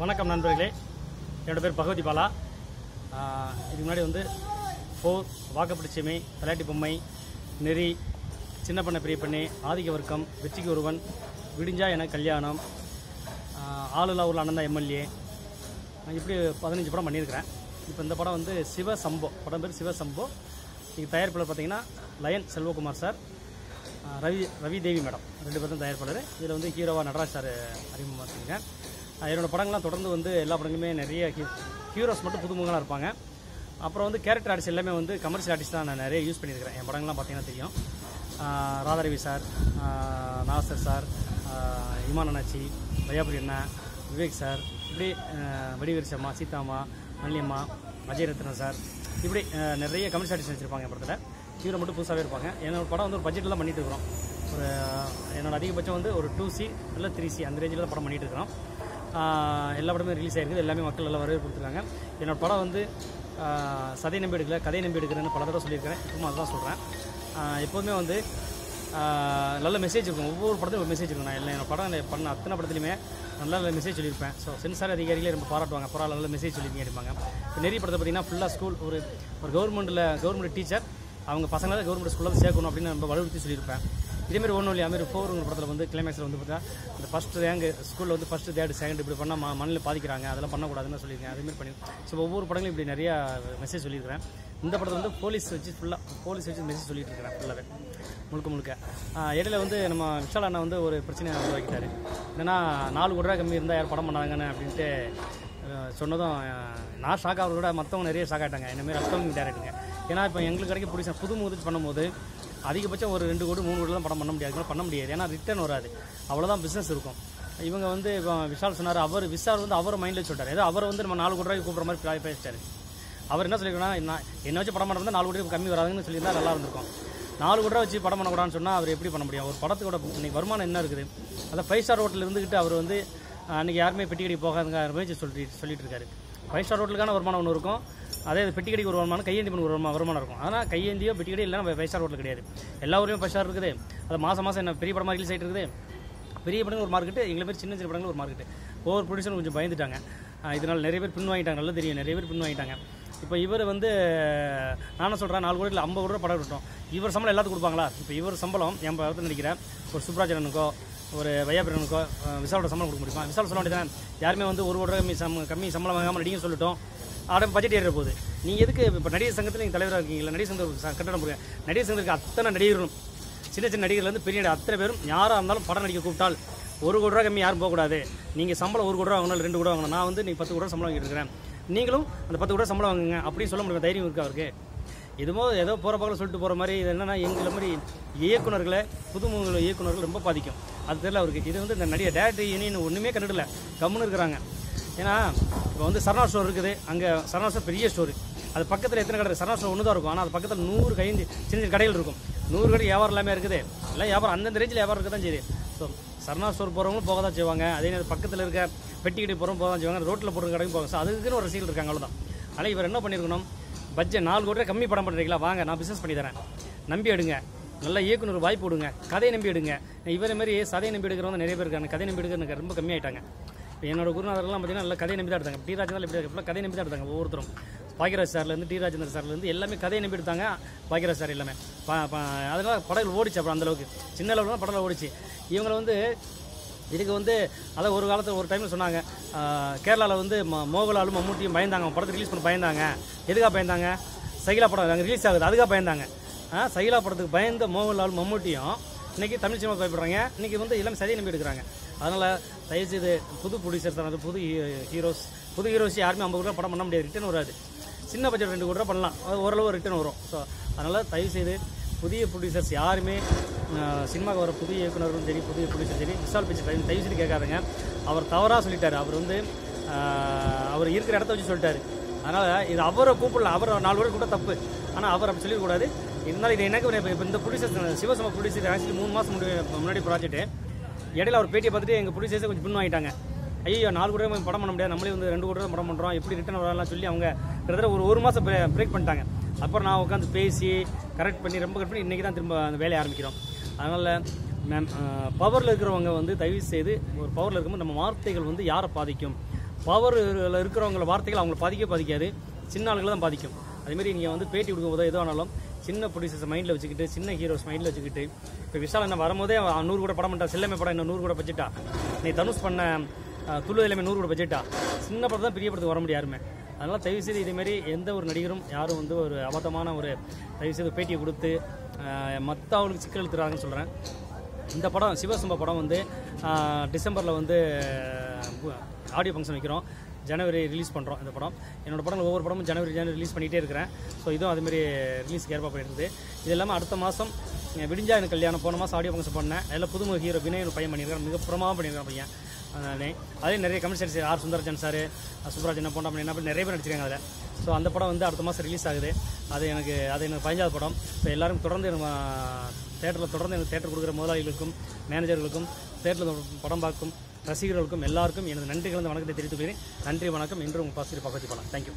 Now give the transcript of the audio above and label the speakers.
Speaker 1: வணக்கம் நண்பர்களே. என்னோட பேர் பகவதி பாலா. இதுக்கு முன்னாடி வந்து போர் வாக்கப்படிச்சமை விளையாட்டு பொம்மை நெறி சின்ன பண்ண பெரிய பண்ணி ஆதிக்க வர்க்கம் வெற்றிக்கு ஒருவன் விடிஞ்சா என கல்யாணம் ஆளுலா ஊரில் அண்ணந்தா எம்எல்ஏ. இப்படி பதினஞ்சு படம் பண்ணியிருக்கிறேன். இப்போ இந்த படம் வந்து சிவ சம்போ படம் பேர் சிவ சம்போ இதுக்கு தயாரிப்பாளர் பார்த்தீங்கன்னா Lion Selvakumar sir Ravi Ravi Devi madam. ரெண்டு பேரும் தயாரிப்பாளர். இதில் வந்து ஹீரோவாக நடராஜ் சார் அறிமுகமாக இருக்கீங்க என்னோடய படங்கள்லாம் தொடர்ந்து வந்து எல்லா படங்களுமே நிறைய ஹீரோஸ் மட்டும் புதுமுகங்களாக இருப்பாங்க. அப்புறம் வந்து கேரக்டர் ஆர்டிஸ்ட் எல்லாமே வந்து கமர்ஷியல் ஆர்டிஸ்ட் தான் நான் நிறைய யூஸ் பண்ணியிருக்கிறேன். என் படங்கள்லாம் பார்த்தீங்கன்னா தெரியும். ராதாரவி சார் நாசர் சார் ஆஹ் இமான் அண்ணாச்சி அண்ணா விவேக் சார் இப்படி ஆஹ் வடிவேல் சம்மா சீதாம்மா மல்லியம்மா அஜய் ரத்னம் சார் இப்படி நிறைய கமர்ஷியல் ஆர்டிஸ்ட் வச்சுருப்பாங்க என் படத்தில். ஹீரோ மட்டும் புதுசாகவே இருப்பாங்க. என்னோட படம் வந்து ஒரு பட்ஜெட்டில் பண்ணிகிட்டு பண்ணிட்டு இருக்கிறோம். ஒரு என்னோட அதிகபட்சம் வந்து ஒரு டூ சி இல்லை த்ரீ சி அந்த ரேஞ்சில் தான் படம் பண்ணிட்டு இருக்கிறோம். எல்லா படமே ரிலீஸ் ஆகிருக்குது எல்லாமே மக்கள் எல்லாம் வரவேற்பு கொடுத்துருக்காங்க. என்னோடய படம் வந்து சதை நம்பி எடுக்கல கதை நம்பி எடுக்கிறேன்னு பல தடவை சொல்லியிருக்கிறேன். இப்போ அதுதான் சொல்கிறேன் எப்போதுமே வந்து நல்ல மெசேஜ் இருக்கும். ஒவ்வொரு படத்துலையும் ஒரு மெசேஜ் இருக்கும். நான் இல்லை என்னோட படம் பண்ண அத்தனை படத்துலையுமே நல்ல நல்ல மெசேஜ் சொல்லியிருப்பேன். ஸோ சென்சார் அதிகாரிகளே ரொம்ப பாராட்டுவாங்க. பரவாயில்ல நல்ல மெசேஜ் சொல்லியிருக்கீங்க இருப்பாங்க இப்போ நெறி படத்தை பார்த்தீங்கன்னா ஃபுல்லாக ஸ்கூல் ஒரு ஒரு கவர்மெண்ட்டில் கவர்மெண்ட் டீச்சர் அவங்க பசங்களை கவர்மெண்ட் ஸ்கூலில் சேர்க்கணும் அப்படின்னு ரொம்ப வலியுறுத்தி சொல்லியிருப்பேன். இதேமாரி ஒன்றும் இல்லையா? மாதிரி ஃபோருங்கிற படத்தில் வந்து கிளைமேக்ஸில் வந்து பார்த்தீங்கன்னா அந்த ஃபஸ்ட்டு ரேங்க் ஸ்கூலில் வந்து ஃபஸ்ட்டு தேர்டு செகண்ட் இப்படி பண்ணால் ம மண்ணில் பாதிக்கிறாங்க அதெல்லாம் பண்ணக்கூடாதுன்னு சொல்லியிருக்கேன். அதேமாரி பண்ணி ஸோ ஒவ்வொரு படங்களும் இப்படி நிறையா மெசேஜ் சொல்லியிருக்கிறேன். இந்த படத்தில் வந்து போலீஸ் வச்சு ஃபுல்லாக போலீஸ் வச்சு மெசேஜ் சொல்லிட்டு இருக்கிறேன் ஃபுல்லாகவே முழுக்க முழுக்க. இடையில வந்து நம்ம விஷால் அண்ணா வந்து ஒரு பிரச்சனையை உருவாக்கிட்டாரு. ஏன்னா நாலு கோடி ரூபா கம்மி இருந்தால் யார் படம் பண்ணாங்கன்னு அப்படின்ட்டு சொன்னதும் நான் ஷாக் ஆகிறத மற்றவங்க நிறைய ஷாக் ஆகிட்டாங்க இந்தமாரி அப்கமிங் டேரக்டருங்க ஏன்னா இப்போ எங்களுக்கு கிடைக்க பிடிச்ச புது முயற்சி பண்ணும்போது அதிகபட்சம் ஒரு ரெண்டு கோடி மூணு கோடிலாம் படம் பண்ண முடியாது. பண்ண முடியாது. ஏன்னா ரிட்டர்ன் வராது. அவ்வளோதான் பிஸ்னஸ் இருக்கும். இவங்க வந்து இப்போ விஷால் சொன்னார் அவர் விஷால் வந்து அவர் மைண்டில் சொல்லிட்டார். ஏதோ அவர் வந்து நம்ம நாலு கோடி ரூபாய்க்கு கூப்பிட்ற மாதிரி பே- பேசிட்டாரு. அவர் என்ன சொல்லிருக்கா நான் என்ன வச்சு படம் பண்ணுறது நாலு கோடி கம்மி வராதுன்னு சொல்லியிருந்தா நல்லா இருந்திருக்கும். நாலு கோடி ரூபா வச்சு படம் பண்ணக்கூடாதுன்னு சொன்னால் அவர் எப்படி பண்ண முடியும்? ஒரு படத்தோட இன்னைக்கு வருமானம் என்ன இருக்குது? அந்த ஃபைவ் ஸ்டார் ஹோட்டலில் இருந்துக்கிட்டு அவர் வந்து அன்றைக்கி யாருமே பெட்டி கடி போகாதுங்க மாதிரி சொல்லிட்டு சொல்லிட்டு இருக்காரு. ஃபைவ் ஸ்டார் ஹோட்டலுக்கான வருமானம் ஒன்று இருக்கும். அதே இது பெட்டி கடிக்கு ஒரு வருமானம் கையேந்தி பண்ணி ஒரு வருமானம் இருக்கும். ஆனால் கையேந்தியோ பெட்டி கடி இல்லை ஃபைவ் ஸ்டார் ஹோட்டல் கிடையாது. எல்லா ஊர்லேயும் ஃபைவ் ஸ்டார் இருக்குது. அது மாதம் மாதம் என்ன பெரிய படமாக ரிலீஸ் சைட் இருக்குது. பெரிய படங்கள் ஒரு மார்க்கெட்டு எங்களை பேர் சின்ன சின்ன படங்கள் ஒரு மார்க்கெட்டு ஒவ்வொரு ப்ரொடியூசரும் கொஞ்சம் பயந்துட்டாங்க. இதனால் நிறைய பேர் பின் வாங்கிட்டாங்க. நல்லா தெரியும். நிறைய பேர் பின் வாங்கிட்டாங்க. இப்போ இவர் வந்து நானும் சொல்கிறேன் நாலு கோடியில் ஐம்பது கோடி ரூபா படம் விட்டோம் இவர் சம்பளம் எல்லாத்துக்கும் கொடுப்பாங்களா? இப்போ இவர் சம்பளம் என் படத்தில் நினைக்கிறேன் ஒரு சுப்ராஜனனுக்கோ ஒரு வையாபிரனுக்கோ விசாலோட சம்பளம் கொடுக்க முடியுமா? விசால் சொல்ல வேண்டியதான் யாருமே வந்து ஒரு ஒரு ரூபா கம்மி சம் கம்மி சம்பளம் வாங்காமல் நடிகன்னு சொல்லிட்டோம். ஆட பட்ஜெட் ஏற போகுது. நீங்கள் எதுக்கு இப்போ நடிகர் சங்கத்தில் நீங்கள் தலைவராக இருக்கீங்களா நடிகர் சங்க கட்டணம் போடுங்க. நடிகர் சங்கத்துக்கு அத்தனை நடிகர்களும் சின்ன சின்ன நடிகர்லேருந்து பெரிய நடிகர் அத்தனை பேரும் யாராக இருந்தாலும் படம் நடிக்க கூப்பிட்டால் ஒரு கோடி ரூபா கம்மி யாரும் போகக்கூடாது. நீங்கள் சம்பளம் ஒரு கோடி ரூபா வாங்கணும் ரெண்டு கோடி வாங்கணும் நான் வந்து நீங்கள் பத்து கோடி ரூபா சம்பளம் வாங்கிட்டு இருக்கிறேன். நீங்களும் அந்த பத்து கோடி ரூபா சம்பளம் வாங்குங்க அப்படின்னு சொல்ல முடியும்? தைரியம் இருக்கு அவருக்கு? இதுமோ ஏதோ போகிற பக்கம் சொல்லிட்டு போகிற மாதிரி இது என்னன்னா எங்களை மாதிரி இயக்குனர்களை புதுமுக இயக்குநர்கள் ரொம்ப பாதிக்கும். அது தெரியல அவருக்கு. இது வந்து இந்த நடிகர் டேரக்டர் யூனியன் ஒன்றுமே கண்டுடல கம்முன்னு இருக்கிறாங்க. ஏன்னா இப்போ வந்து சரணா ஸ்டோர் இருக்குது. அங்கே சரணா ஸ்டோர் பெரிய ஸ்டோர். அது பக்கத்தில் எத்தனை கடை சரணா ஸ்டோர் ஒன்று தான் இருக்கும். ஆனால் அது பக்கத்தில் நூறு கைந்து சின்ன சின்ன கடைகள் இருக்கும். நூறு கடை வியாபாரம் எல்லாமே இருக்குது. எல்லாம் வியாபாரம் அந்தந்த ரேஞ்சில் வியாபாரம் இருக்க தான் சரி ஸோ சரணா ஸ்டோர் போகிறவங்களும் போக தான் செய்வாங்க. அதே நேரம் பக்கத்தில் இருக்க பெட்டி கடை போகிறவங்க போக தான் செய்வாங்க ரோட்டில் போடுற கடையும் போவாங்க ஸோ அதுக்குன்னு ஒரு ரசிகர்கள் இருக்காங்க. அவ்வளோதான் ஆனால் இவர் என்ன பண்ணியிருக்கணும்? பட்ஜெட் நாலு கோடி ரூபாய் கம்மி படம் பண்ணுறீங்களா வாங்க நான் பிஸ்னஸ் பண்ணி தரேன். நம்பி எடுங்க. நல்ல இயக்குனர் வாய்ப்பு விடுங்க கதையை நம்பி எடுங்க. இவரை மாதிரி சதையை நம்பி எடுக்கிறவங்க நிறைய பேர் இருக்காங்க. கதை நம்பி எடுக்க எனக்கு ரொம்ப கம்மியாயிட்டாங்க இப்போ என்னோட குருநாதர்லாம் பார்த்தீங்கன்னா நல்லா கதை நம்பி தான் எடுத்தாங்க. டி. ராஜேந்திரன் எப்படி கதையை கதை நம்பி தான் எடுத்தாங்க ஒவ்வொருத்தரும். பாக்கியராஜ் சார்லேருந்து டி. ராஜேந்திர சார்லேருந்து எல்லாமே கதையை நம்பி எடுத்தாங்க பாக்கியராஜ் சார் எல்லாமே. அதனால் படங்கள் ஓடிச்சு அப்புறம் அந்தளவுக்கு சின்ன அளவில் தான் படங்கள் ஓடிச்சு. இவங்களை வந்து இதுக்கு வந்து அதான் ஒரு காலத்தில் ஒரு டைமில் சொன்னாங்க கேரளாவில் வந்து ம- மோகன்லாலும் மம்மூட்டியும் பயந்தாங்க. படத்தை ரிலீஸ் பண்ண பயந்தாங்க. எதுக்காக பயந்தாங்க? சைலா படம் அங்கே ரிலீஸ் ஆகுது. அதுக்காக பயந்தாங்க. சைலா படத்துக்கு பயந்த மோகன்லால் மம்மூட்டியும் இன்றைக்கி தமிழ் சினிமா பயப்படுறாங்க. இன்றைக்கி வந்து எல்லாமே சதியை நம்பி எடுக்கிறாங்க. அதனால் தயவுசெய்து புது ப்ரொடியூசர்ஸ் தான் புது ஹீரோஸ் புது ஹீரோஸ் யாருமே ஐம்பது ரூபா படம் பண்ண முடியாது. ரிட்டர்ன் வராது. சின்ன பட்ஜெட் ரெண்டு கோடி ரூபா பண்ணலாம். ஓரளவு ரிட்டர்ன் வரும். ஸோ அதனால் தயவுசெய்து புதிய ப்ரொடியூசர்ஸ் யாருமே சினிமாவுக்கு வர புதிய இயக்குநர்களும் சரி புதிய ப்ரொடியூசர் சரி விஷால் பேச்சு தயவு தயவு செய்து கேட்காதுங்க. அவர் தவறாக சொல்லிட்டார். அவர் வந்து அவர் இருக்கிற இடத்த வச்சு சொல்லிட்டாரு. அதனால் இது அவரை கூப்பிடல. அவரை நாலு பேர் கூட தப்பு. ஆனால் அவர் அப்படி சொல்லிடக்கூடாது இருந்தாலும் இது எனக்கு இப்போ இந்த ப்ரொடியூசர் சிவசம ப்ரொடியூசர் ஆக்சுவலி மூணு மாதம் முன்னாடி ப்ராஜெக்ட்டு இடையில அவர் பேட்டியை பார்த்துட்டு எங்கள் ப்ரொடியூசர்ஸை கொஞ்சம் பின் வாங்கிட்டாங்க. ஐயோ நாலு கூட படம் பண்ண முடியாது. நம்மளே வந்து ரெண்டு கூட படம் பண்ணுறோம் எப்படி ரிட்டர்ன் வரலாம் சொல்லி அவங்க கிட்டத்தட்ட ஒரு ஒரு மாதம் பிரேக் பண்ணிட்டாங்க. அப்புறம் நான் உட்காந்து பேசி கரெக்ட் பண்ணி ரொம்ப கரெக்ட் பண்ணி இன்றைக்கி தான் திரும்ப அந்த வேலையை ஆரம்பிக்கிறோம். அதனால் மேம் பவரில் இருக்கிறவங்க வந்து தயவு செய்து ஒரு பவரில் இருக்கும்போது நம்ம வார்த்தைகள் வந்து யாரை பாதிக்கும்? பவரில் இருக்கிறவங்கள வார்த்தைகள் அவங்கள பாதிக்க பாதிக்காது. சின்ன ஆளுகளை தான் பாதிக்கும். அதேமாரி நீங்கள் வந்து பேட்டி கொடுக்கும்போதோ எதோ ஆனாலும் சின்ன ப்ரொடியூசர்ஸ் மைண்டில் வச்சுக்கிட்டு சின்ன ஹீரோஸ் மைண்டில் வச்சுக்கிட்டு இப்போ விஷால் என்ன வரும்போதே நூறு கூட படம் பண்ணிட்டா செல்லமை படம் இன்னும் நூறு கூட பட்ஜெட்டா? நீ தனுஷ் பண்ண துள்ளு எல்லாமே நூறு கூட பட்ஜெட்டா? சின்ன படம் தான் பெரிய படத்துக்கு வர முடியாருமே யாருமே. அதனால் தயவுசெய்து இதேமாரி எந்த ஒரு நடிகரும் யாரும் வந்து ஒரு அபத்தமான ஒரு தயவுசெய்து பேட்டியை கொடுத்து மற்ற அவளுக்கு சிக்கல் எழுத்துறாங்கன்னு சொல்கிறேன் இந்த படம் சிவசும்ப படம் வந்து டிசம்பரில் வந்து ஆடியோ ஃபங்க்ஷன் வைக்கிறோம். ஜனவரி ரிலீஸ் பண்ணுறோம் இந்த படம். என்னோடய படங்கள் ஒவ்வொரு படமும் ஜனவரி ஜனவரி ரிலீஸ் பண்ணிகிட்டே இருக்கிறேன். ஸோ இதுவும் அதுமாரி ரிலீஸ்க்கு ஏற்பாடு பண்ணியிருக்குது இது இல்லாமல் அடுத்த மாதம் விடிஞ்சா எனக்கு கல்யாணம் போன மாதம் ஆடியோ ஃபங்க்ஷன் பண்ணேன். அதில் புதுமுக ஹீரோ வினய் பையன் பண்ணியிருக்கேன். மிக பிரமாதம் பையன். அதே நிறைய comments R Sundarajan sir Subraj என்ன போண்டா என்ன நிறைய பேர் நடிச்சிருக்காங்க அதில். ஸோ அந்த படம் வந்து அடுத்த மாதம் ரிலீஸ் ஆகுது. அது எனக்கு அது எனக்கு பதினஞ்சாவது படம். ஸோ எல்லாரும் தொடர்ந்து எனக்கு தேட்டரில் தொடர்ந்து எனக்கு தேட்டர் கொடுக்குற முதலாளிகளுக்கும் மேனேஜர்களுக்கும் தேட்டரில் படம் பார்க்கும் ரசிகர்களுக்கும் எல்லாருக்கும் எனது நன்றி கலந்த வணக்கத்தை தெரிவித்துக்கிறேன் நன்றி வணக்கம். இன்று உங்கள் பாசிட்டிவ் பக்கத்து படம் தேங்க்யூ